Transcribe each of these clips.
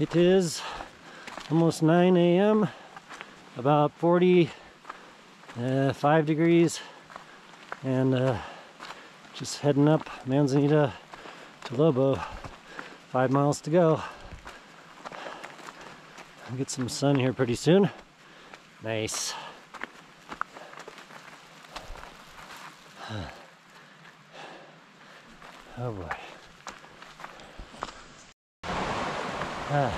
It is almost 9 a.m. About 45 uh, degrees, and uh, just heading up Manzanita to Lobo. Five miles to go. I'll get some sun here pretty soon. Nice. Oh boy. Ah.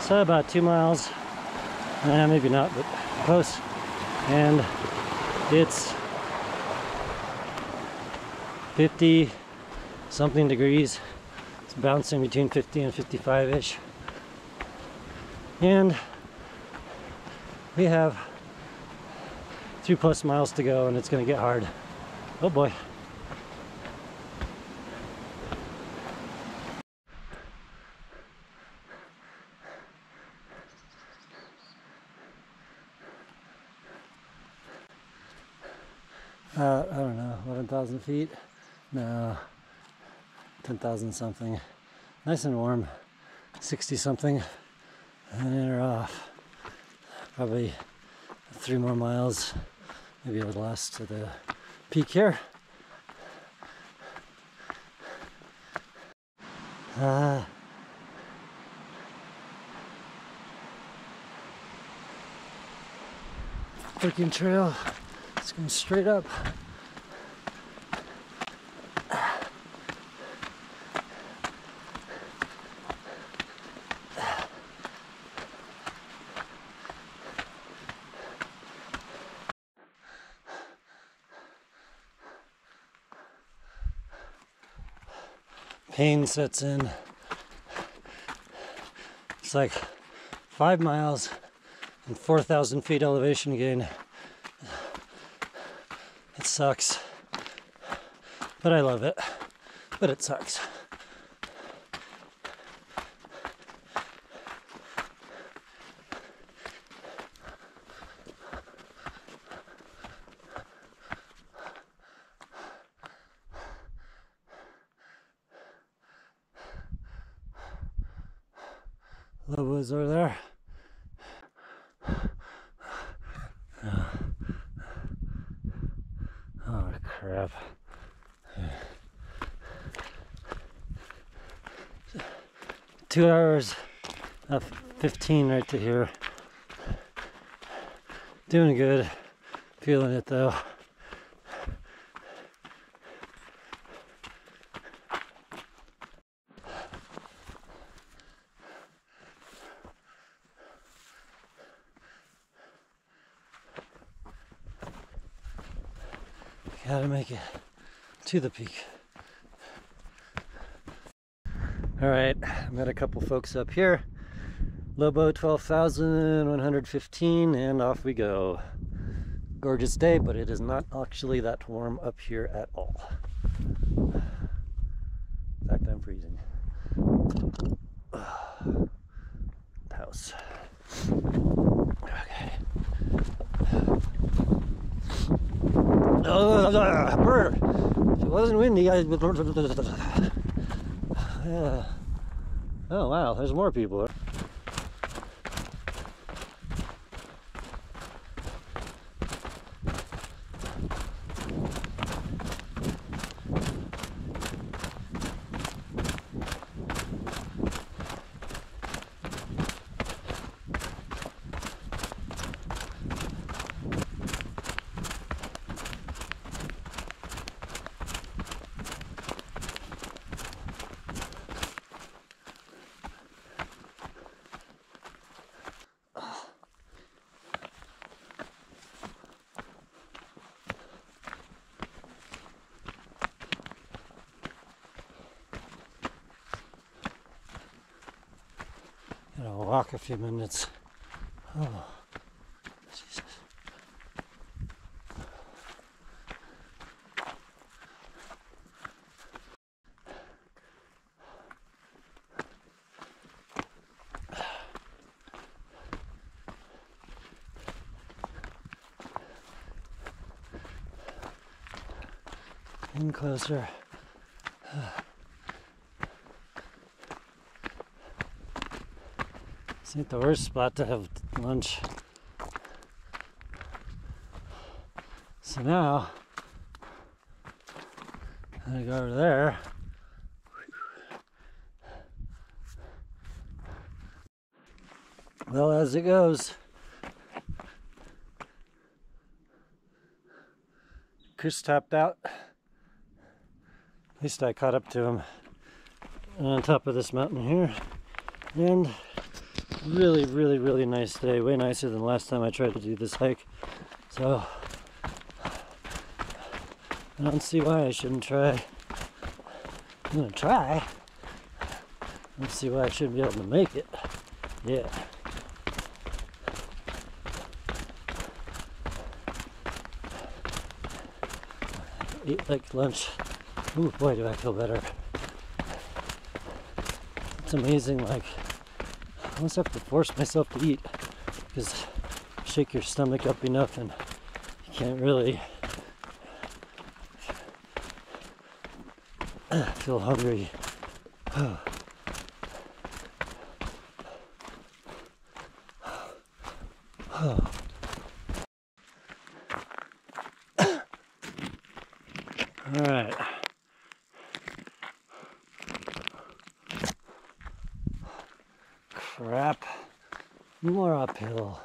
So about two miles, eh, maybe not, but close. And it's 50 something degrees. It's bouncing between 50 and 55-ish. And we have three plus miles to go and it's gonna get hard. Oh boy. 10,000 feet. No, 10,000 something. Nice and warm, 60 something. And then you're off. Probably three more miles. Maybe it would last to the peak here. Ah. Freaking trail. It's going straight up. Pain sets in. It's like five miles and 4,000 feet elevation gain It sucks. But I love it. But it sucks. Lobos over there. Oh crap. Two hours of 15 right to here. Doing good. Feeling it though. Gotta make it to the peak. All right, I met a couple folks up here. Lobo 12,115 and off we go. Gorgeous day, but it is not actually that warm up here at all. In fact, I'm freezing. House. Okay. Bird. If it wasn't windy, I. Yeah. Oh wow, there's more people. Walk a few minutes. Oh, Jesus. In closer. Ah. Ain't the worst spot to have lunch. So now, I'm gonna go over there. Well, as it goes. Chris tapped out. At least I caught up to him on top of this mountain here. And really, really, really nice day. Way nicer than last time I tried to do this hike. So I don't see why I shouldn't try. I'm gonna try. Let's see why I shouldn't be able to make it. Yeah. Eat like lunch. Ooh, boy, do I feel better. It's amazing, like, I almost have to force myself to eat because shake your stomach up enough and you can't really feel hungry. All right. Crap. More uphill.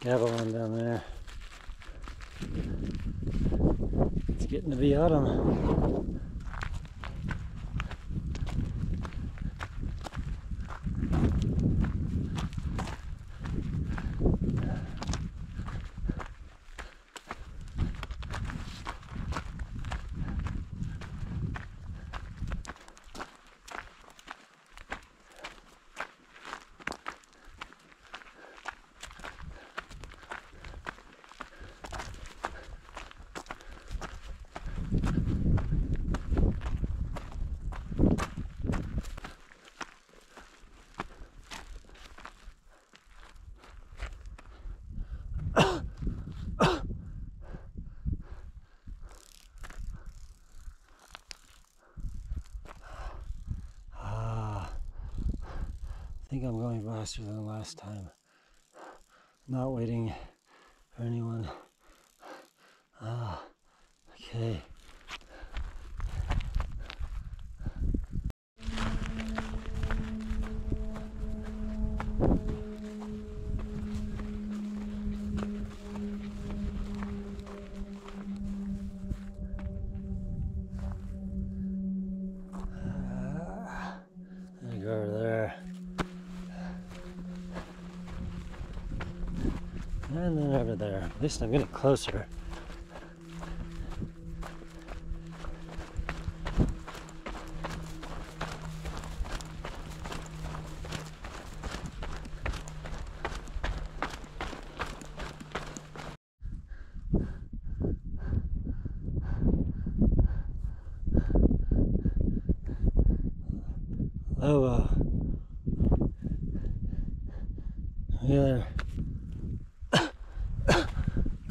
Gavilan down there. It's getting to be autumn. Think I'm going faster than last time. Not waiting for anyone. Ah, okay. Least I'm getting closer. Oh, uh, yeah,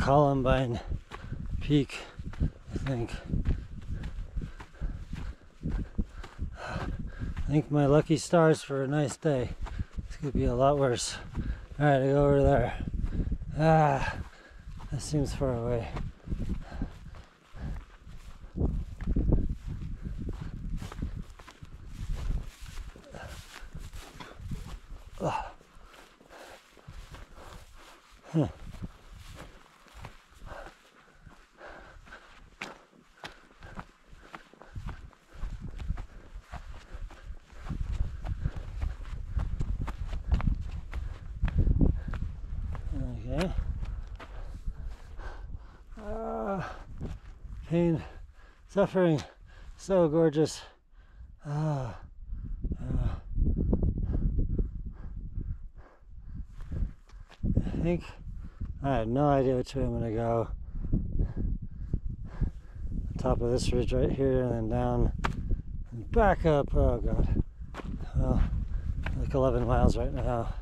Columbine Peak, I think. I think my lucky stars for a nice day. This could be a lot worse. All right, I go over there. Ah, that seems far away. Okay. Ah, pain, suffering, so gorgeous. Ah, ah. I think I have no idea which way I'm gonna go. Top of this ridge right here, and then down and back up. Oh god. Well, like 11 miles right now.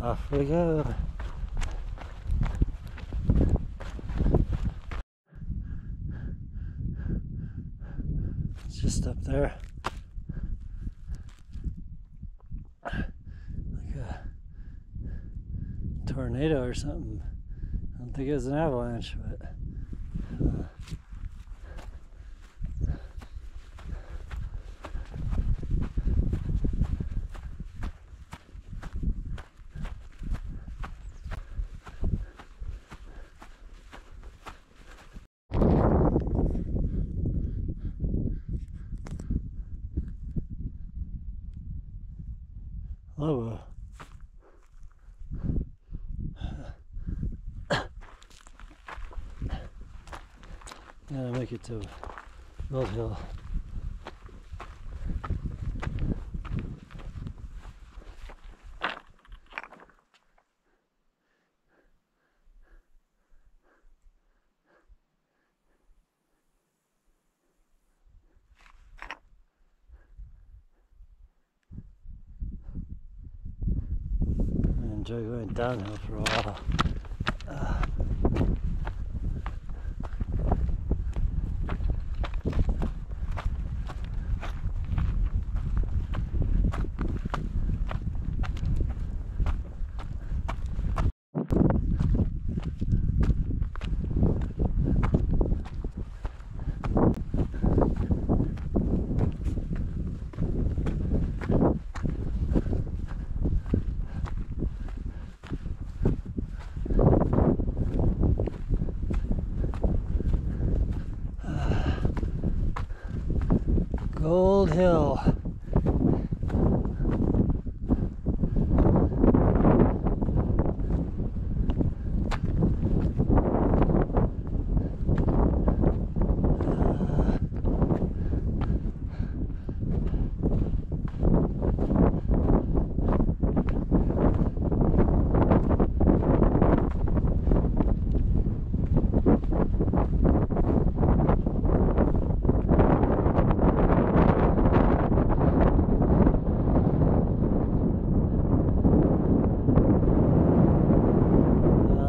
Off we go. There. Like a tornado or something. I don't think it was an avalanche, but. Uh, Lobo. Gotta make it to Gold Hill. Enjoy going downhill for a while. Uh, Gold Hill. Uh,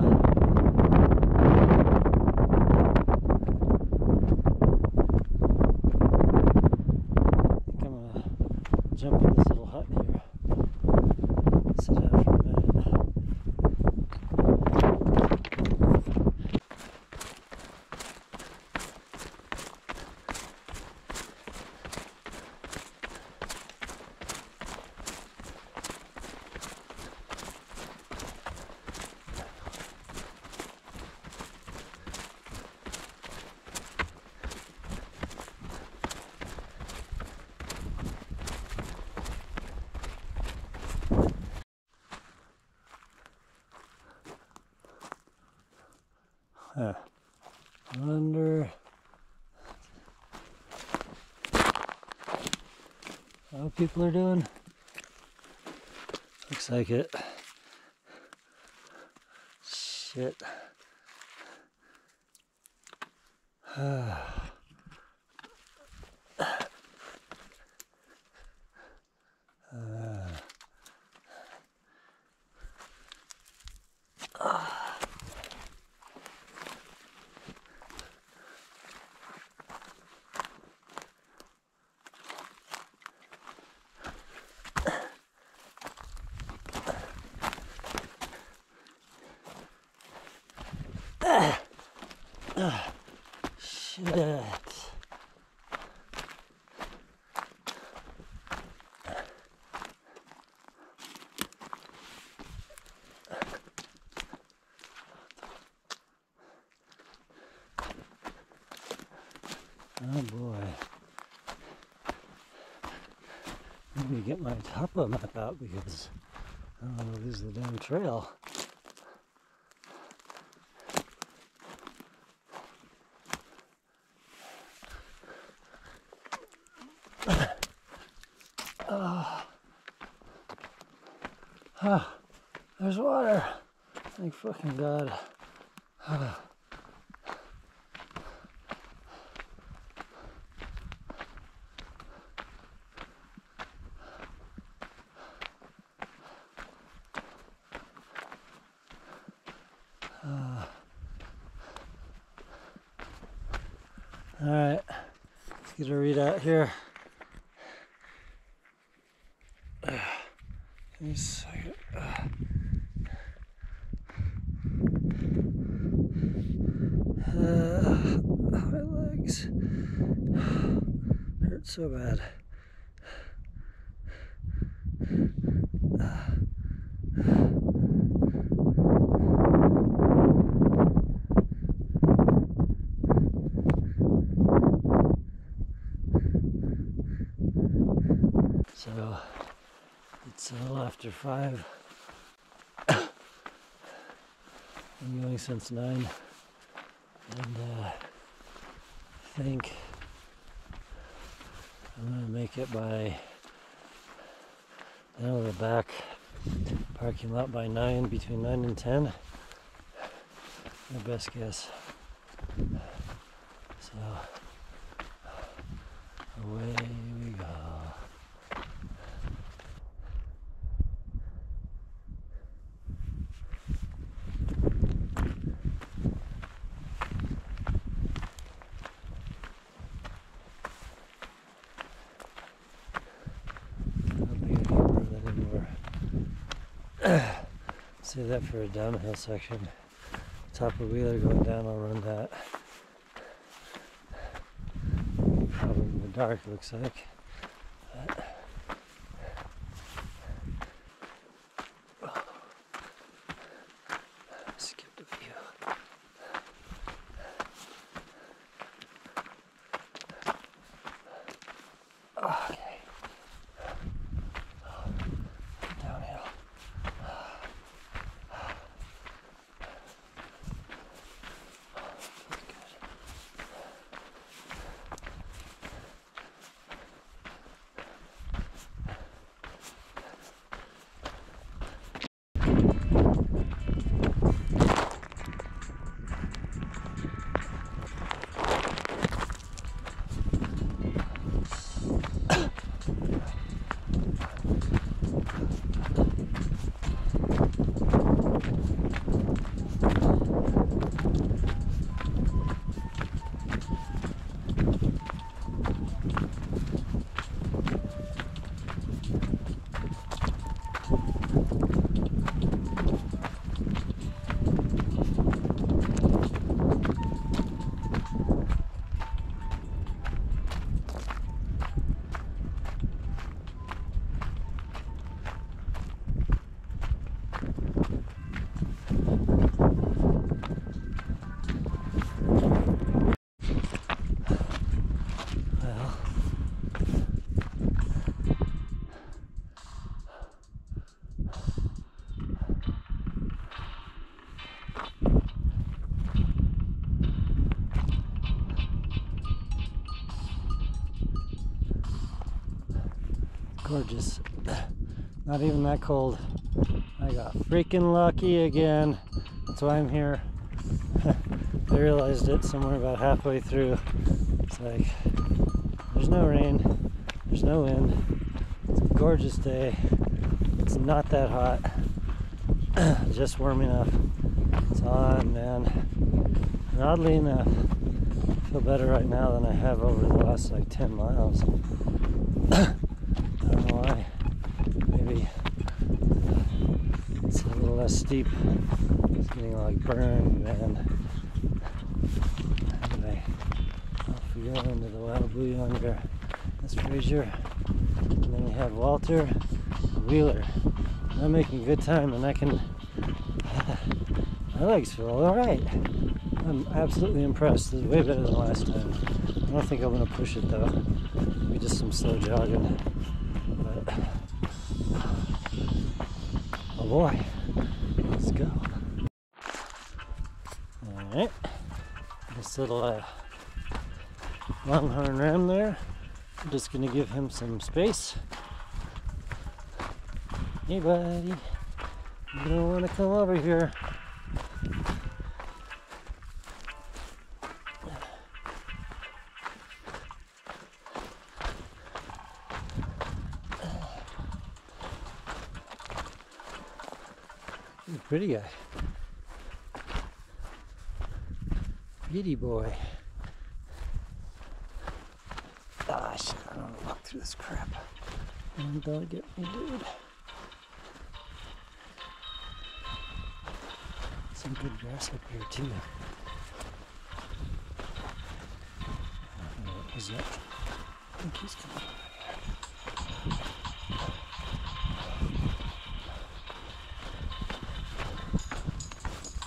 I think I'm gonna jump in this little hut here. Sit out for a minute. Yeah. Wonder how people are doing. Looks like it. Shit. Oh boy. Let me get my topo map out because I don't want to lose the damn trail. Ah, there's water. Thank fucking God. Uh, all right, let's get a readout here. Uh, give me a second. Uh, uh, my legs hurt so bad. i'm going since 9. And uh, I think I'm going to make it by now we're back parking lot by 9, between 9 and 10. My best guess. That for a downhill section. Top of wheeler going down, I'll run that. Probably in the dark looks like. Gorgeous. Not even that cold. I got freaking lucky again. That's why I'm here. I realized it somewhere about halfway through. It's like there's no rain, there's no wind. It's a gorgeous day. It's not that hot. Just warm enough. It's on, man. And oddly enough, I feel better right now than I have over the last like 10 miles. I don't know why. Maybe it's a little less steep. It's getting like burned, man. Anyway, off we go into the wild blue yonder. That's Fraser. And then we have Walter Wheeler. I'm making good time and I can my legs feel alright. I'm absolutely impressed. Is way better than last time. I don't think I'm gonna push it though. Maybe just some slow jogging. But oh boy. Let's go. Alright. This little uh, longhorn ram there. I'm just gonna give him some space. Hey buddy, you don't wanna come over here. Pretty guy. Giddy boy. Gosh, I don't want to walk through this crap. And that'll get me, dude. Some good grass up here, too. I that? I think he's coming over here.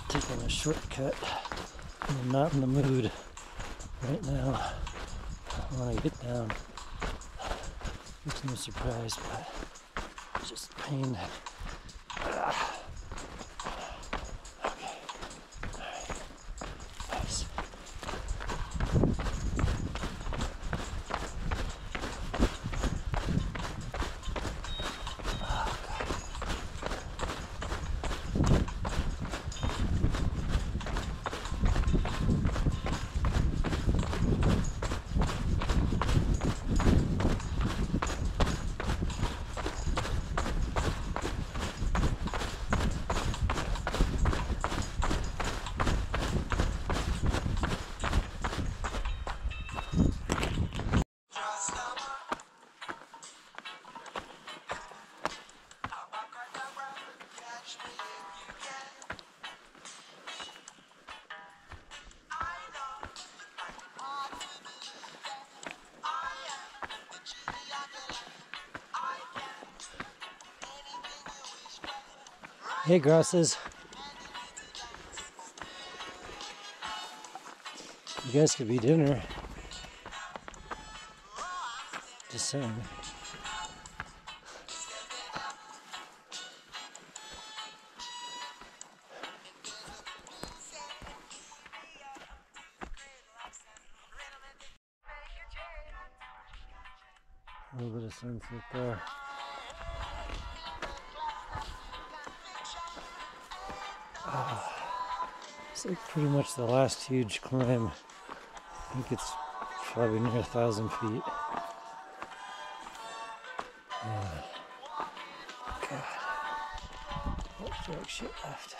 Taking a shortcut. I'm not in the mood right now. I want to get down. It's no surprise, but it's just pain. Hey, grasses. You guys could be dinner. Just saying. A little bit of sunset there. Pretty much the last huge climb. I think it's probably near a thousand feet. Yeah. God. Oh, what jack shit left?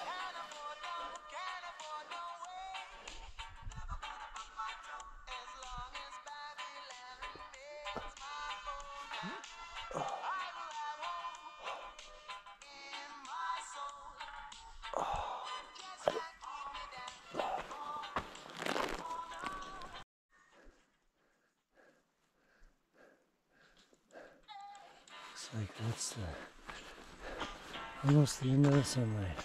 Like that's the almost the end of the sunlight.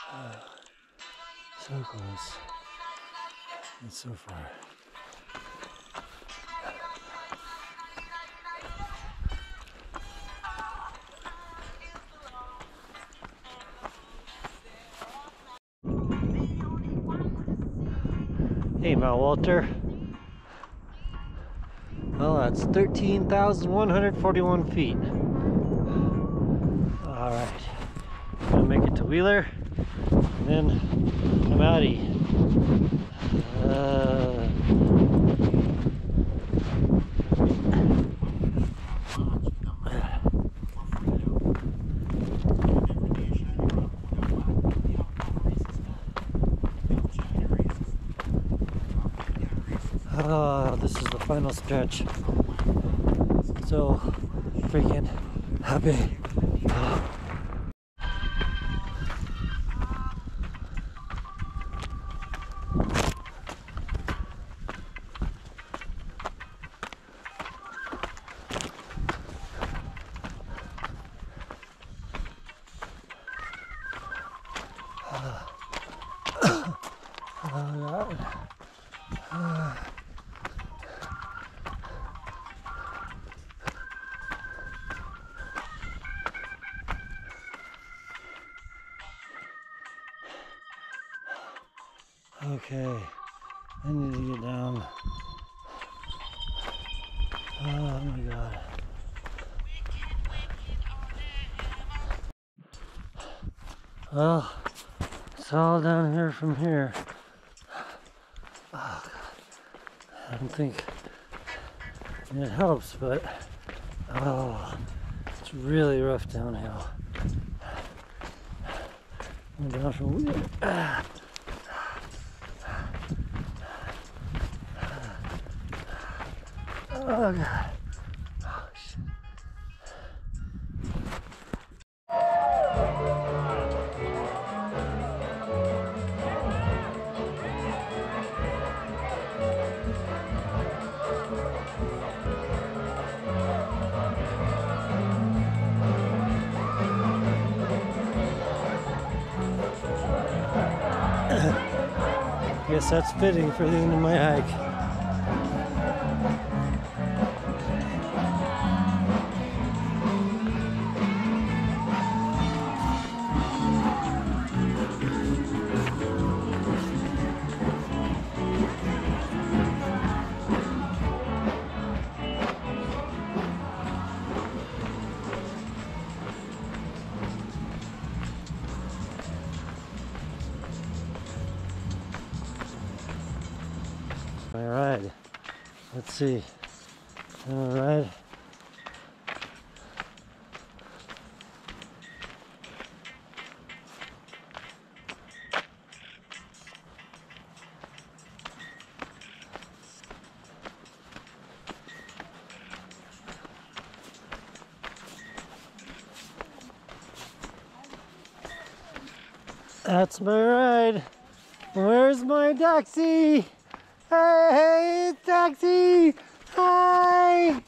Ah, so close. And so far. Hey, Mount Walter. Well, that's 13,141 feet. All right. Gonna make it to Wheeler, and then I'm outie. Uh, ah, this is the final stretch. So freaking happy. Okay, I need to get down. Oh my god. Well, it's all down here from here. Oh, God. I don't think it helps, but oh, it's really rough downhill. I'm down from Oh, God. Oh, Guess that's fitting for the end of my hike. All right. Let's see. All right. That's my ride. Where's my taxi? Hey, taxi! Hi!